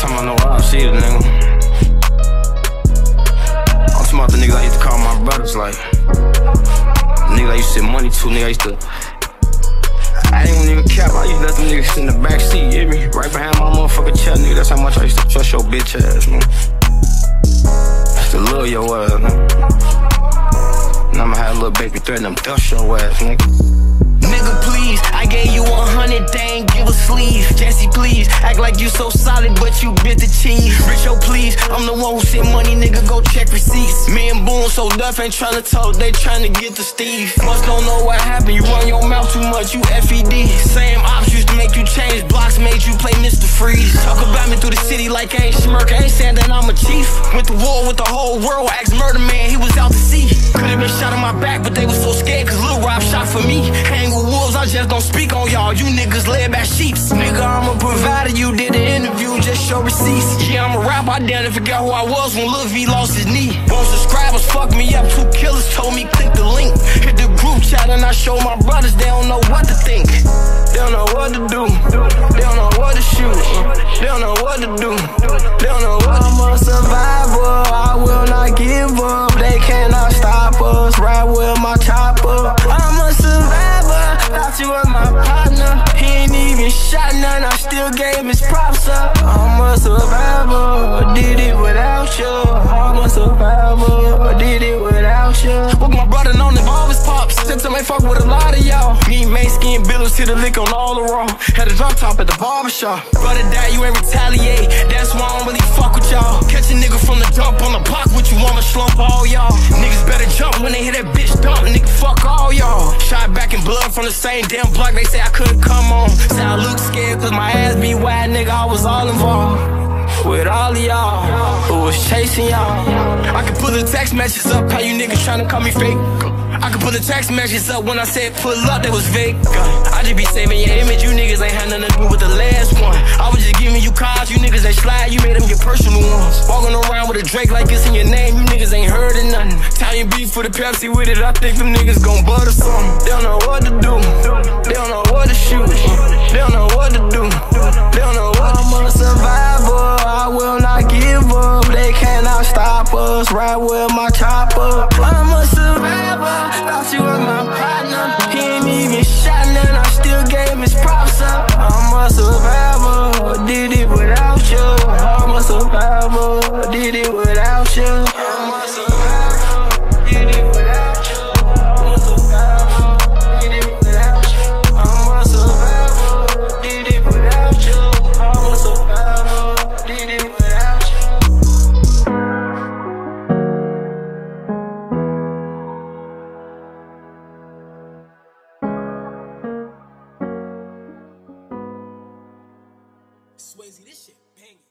talking about no see either, nigga. I'm about the niggas I used to call my brothers, like. Niggas I used to send money to, nigga I used to. I ain't even cap, I used to let them niggas in the back seat, you me? Right behind my motherfucking chair, nigga. That's how much I used to trust your bitch ass, man. Used to love your ass, nigga. And I'ma have a little baby threaten them, dust your ass. Nigga, cheese. Rich, oh, please, I'm the one who sent money, nigga, go check receipts. Me and Boone so Duff ain't tryna talk, they tryna get the Steve. Must don't know what happened, you run your mouth too much, you FED. Same ops used to make you change, blocks made you play Mr. Freeze. Talk about me through the city like I ain't Smurk, I ain't saying that I'm a chief. Went to war with the whole world, asked Murder Man, he was out to sea. Could've been shot on my back, but they was so scared, cause Lil Rob shot for me. Just don't speak on y'all. You niggas led by sheeps. Nigga, I'm a provider. You did an interview, just show receipts. Yeah, I'm a rap. I damn forgot who I was when Lil V lost his knee. One subscribers fucked me up. Two killers told me click the link. Hit the group chat and I show my brothers they don't know what to think. They don't know what to do. Even shot none. I still gave his props up. I'm a survivor. Did it without you. I'm a survivor. Did it without you. With my brother known the all his pops. Since I may fuck with a lot of y'all. Me May skin billers to the lick on all the raw. Had a drop top at the barbershop. Brother die, you ain't retaliate. That's why I don't really fuck with y'all. Catch a nigga from the dump on the block. What you wanna slump all y'all? Niggas better jump when they hit that bitch dump. Nigga, fuck all y'all. Shot back in blood from the same damn block. They say I couldn't come on. Say I look scared cause my ass be wide, nigga. I was all involved. With all of y'all who was chasing y'all. I can pull the text messages up, how you niggas tryna call me fake. I can pull the text messages up when I said pull up, they was fake. I just be saving your image, you niggas ain't had nothing to do with the last one. I was just giving you cards, you niggas ain't slide, you made them your personal ones. Walking around with a Drake like it's in your name, you niggas ain't heard of nothing. Italian beef for the Pepsi with it, I think them niggas gon' butter something. Swayze, this shit banging.